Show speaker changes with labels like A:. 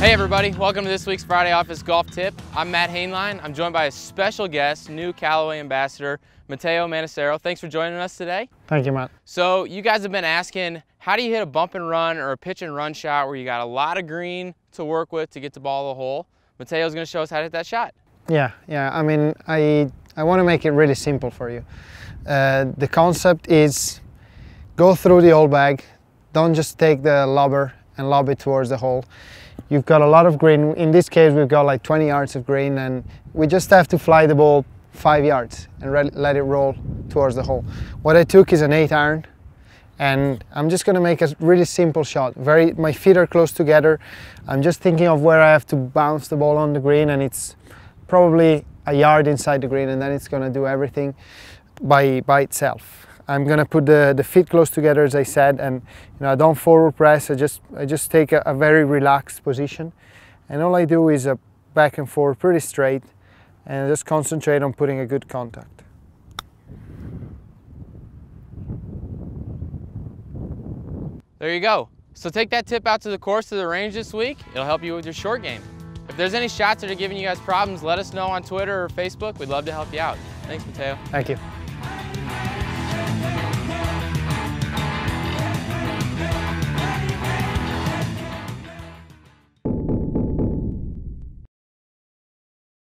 A: Hey everybody, welcome to this week's Friday Office Golf Tip. I'm Matt Hainline. I'm joined by a special guest, new Callaway ambassador, Matteo Manassero. Thanks for joining us today.
B: Thank you, Matt.
A: So you guys have been asking, how do you hit a bump and run or a pitch and run shot where you got a lot of green to work with to get the ball to the hole? Matteo's gonna show us how to hit that shot.
B: Yeah, yeah, I mean, I, I wanna make it really simple for you. Uh, the concept is go through the old bag, don't just take the lobber and lob it towards the hole You've got a lot of green. In this case, we've got like 20 yards of green and we just have to fly the ball five yards and let it roll towards the hole. What I took is an eight iron and I'm just gonna make a really simple shot. Very, my feet are close together. I'm just thinking of where I have to bounce the ball on the green and it's probably a yard inside the green and then it's gonna do everything by, by itself. I'm gonna put the, the feet close together as I said and you know I don't forward press I just I just take a, a very relaxed position and all I do is a back and forth pretty straight and just concentrate on putting a good contact.
A: There you go. So take that tip out to the course to the range this week. It'll help you with your short game. If there's any shots that are giving you guys problems, let us know on Twitter or Facebook. We'd love to help you out. Thanks, Matteo.
B: Thank you.